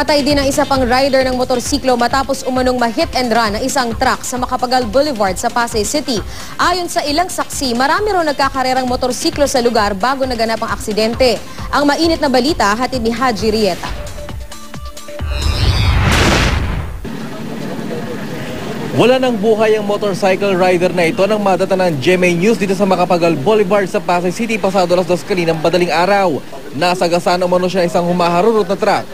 Patay din ang isa pang rider ng motorsiklo matapos umanong ma-hit and run ang isang truck sa Makapagal Boulevard sa Pasay City. Ayon sa ilang saksi, marami raw nagkakarerang motorsiklo sa lugar bago naganap ang aksidente. Ang mainit na balita hatid ni Haji Rieta. Wala nang buhay ang motorcycle rider na ito nang madata ng GMA News dito sa Makapagal Boulevard sa Pasay City pasado alas dos kaninang madaling araw. Nasagasaan umano siya ng isang humaharurot na truck.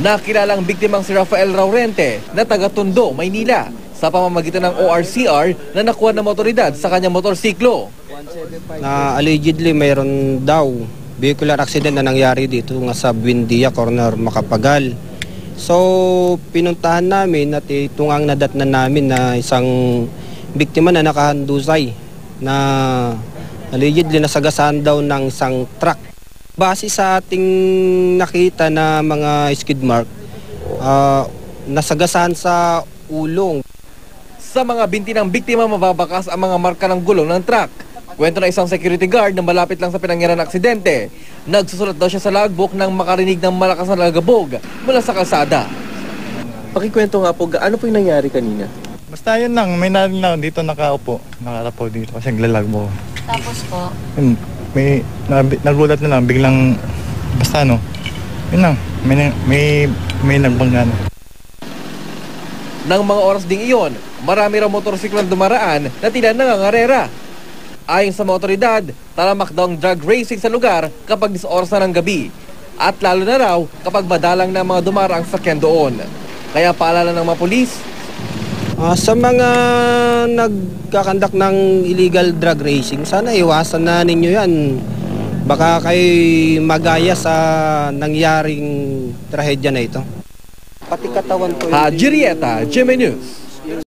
Nakilalang biktimang si Rafael Raurente na taga Tondo, Maynila sa pamamagitan ng ORCR na nakuha ng motoridad sa kanyang motorsiklo. na allegedly mayroon daw vehicular accident na nangyari dito nga sa Buendia Corner, Makapagal. So, pinuntahan namin at itungang nadatnan namin na isang biktima na nakahandusay na allegedly nasagasaan daw ng isang truck. Base sa ating nakita na mga skid mark, ah, nasagasaan sa ulong. Sa mga binti ng biktima mababakas ang mga marka ng gulong ng truck. Kwento na isang security guard na malapit lang sa pinangyaran ng aksidente. Nagsusulat daw siya sa logbook nang makarinig ng malakas na lagabog mula sa kalsada. Pakikwento nga po, ano po yung nangyari kanina? Basta yun lang, may narinig na dito nakaupo. Nakarapo dito kasi naglalagbo. Tapos po, Yun, may nagulat na lang, biglang, basta ano, yun lang, may, may, may nagbanggan. Nang mga oras ding iyon, marami raw motorsiklo ang dumaraan na tila nangangarera. Ayon sa mga otoridad, talamak daw ang drug racing sa lugar kapag 10 oras na ng gabi. At lalo na raw kapag madalang na mga dumaraang sakyan doon. Kaya paalala ng mga pulis, Ah, sa mga nagkakandak ng illegal drug racing, sana iwasan na ninyo yan. Baka kay magaya sa nangyaring trahedya na ito. Pati katawan ko. Haji Rieta, GMA News.